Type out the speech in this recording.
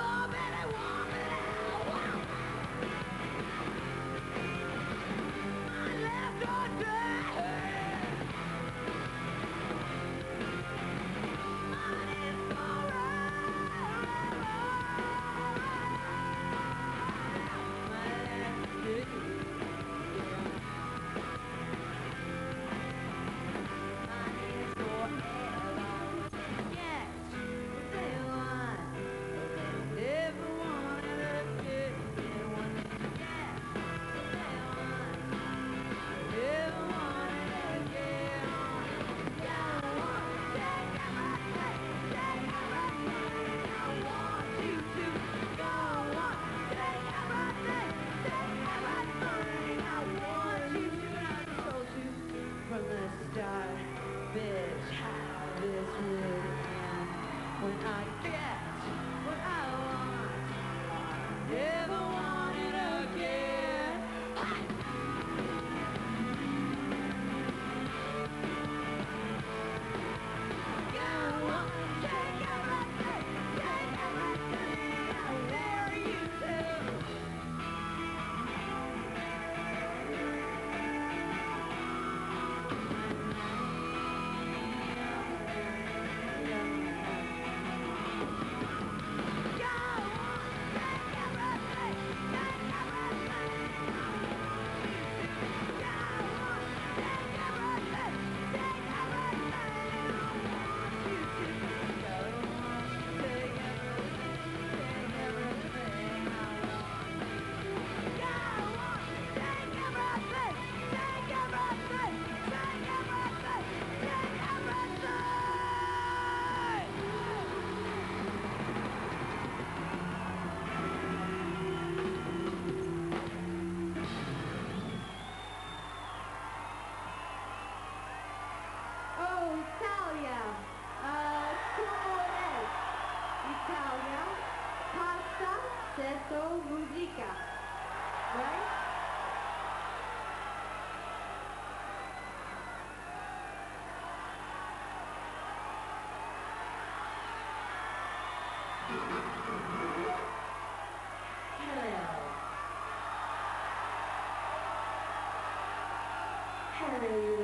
moment! bitch, this would end when I get. Roberto Mujica, right? Hello. Hello.